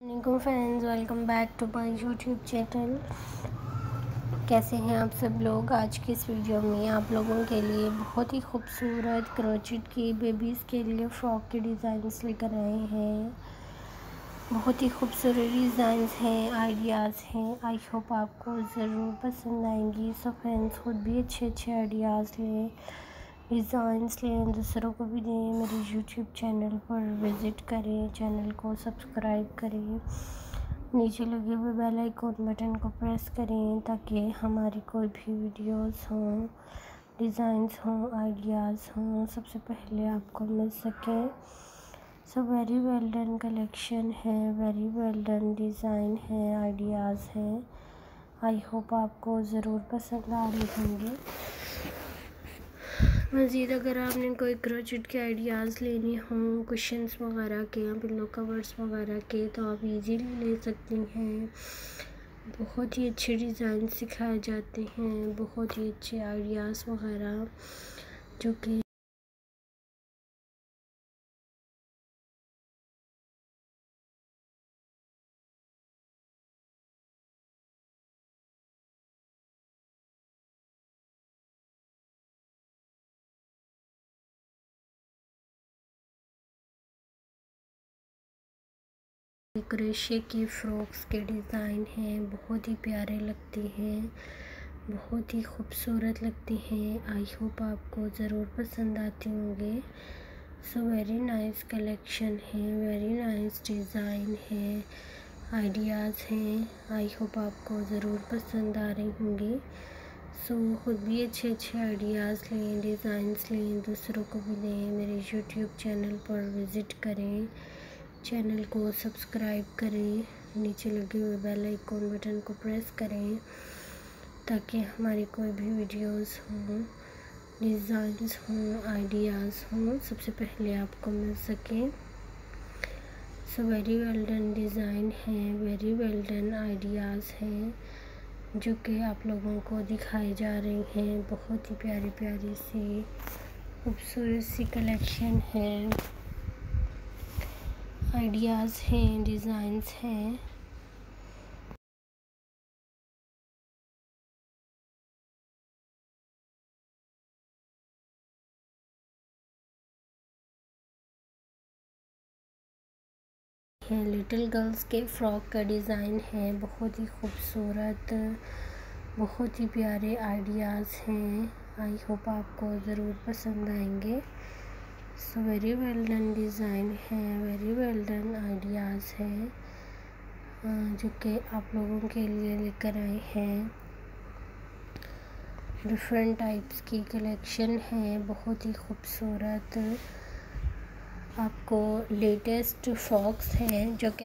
वालेकुम friends welcome back to my YouTube channel कैसे हैं आप सब लोग आज की इस वीडियो में? आप लोगों के लिए बहुत ही खूबसूरत क्रोचिट की बेबीज़ के लिए फ़्रॉक के डिज़ाइंस लेकर आए हैं। बहुत ही खूबसूरत डिज़ाइंस हैं आइडियाज़ हैं। आई होप आपको ज़रूर पसंद आएँगी। सो फ्रेंड्स खुद भी अच्छे अच्छे आइडियाज़ लें। डिज़ाइंस लें दूसरों को भी दें मेरे यूट्यूब चैनल पर विज़िट करें चैनल को सब्सक्राइब करें। नीचे लगे हुए बेल आइकॉन बटन को प्रेस करें ताकि हमारी कोई भी वीडियोस हों डिज़ाइंस हों आइडियाज़ हों, सबसे पहले आपको मिल सके। So very well done collection है वेरी वेल डन डिज़ाइन है आइडियाज़ हैं। आई होप आपको ज़रूर पसंद आ रहे होंगे। मज़ीद, अगर आपने कोई क्रोचिट के आइडियाज़ लेने हों कुशंस वगैरह के या पिल्लो कवर्स वगैरह के तो आप इजीली ले सकती हैं। बहुत ही अच्छे डिज़ाइन सिखाए जाते हैं, बहुत ही अच्छे आइडियाज़ वगैरह, जो कि क्रेशे की फ्रॉक्स के डिज़ाइन हैं बहुत ही प्यारे लगते हैं बहुत ही खूबसूरत लगते हैं। आई होप आपको ज़रूर पसंद आते होंगे। सो वेरी नाइस कलेक्शन है वेरी नाइस डिज़ाइन है आइडियाज़ हैं। आई होप आपको ज़रूर पसंद आ रहे होंगे। सो so, ख़ुद भी अच्छे अच्छे आइडियाज़ लें डिज़ाइंस लें दूसरों को भी दें मेरे यूट्यूब चैनल पर विज़िट करें। चैनल को सब्सक्राइब करें, नीचे लगे हुए बेल आइकॉन बटन को प्रेस करें, ताकि हमारी कोई भी वीडियोस हों डिज़ाइंस हों आइडियाज़ हों, सबसे पहले आपको मिल सके। So very well done design है वेरी वेल डन आइडियाज़ हैं, जो कि आप लोगों को दिखाए जा रहे हैं। बहुत ही प्यारी प्यारी सी, खूबसूरत सी कलेक्शन है। आइडियाज़ हैं, डिज़ाइंस हैं। लिटिल गर्ल्स के फ्रॉक का डिज़ाइन है, बहुत ही खूबसूरत, बहुत ही प्यारे आइडियाज़ हैं। आई होप आपको ज़रूर पसंद आएँगे। So very well done design है वेरी वेल डन आइडियाज़ है जो कि आप लोगों के लिए लेकर आए हैं। डिफरेंट टाइप्स की कलेक्शन है, बहुत ही खूबसूरत। आपको लेटेस्ट फॉक्स हैं, जो कि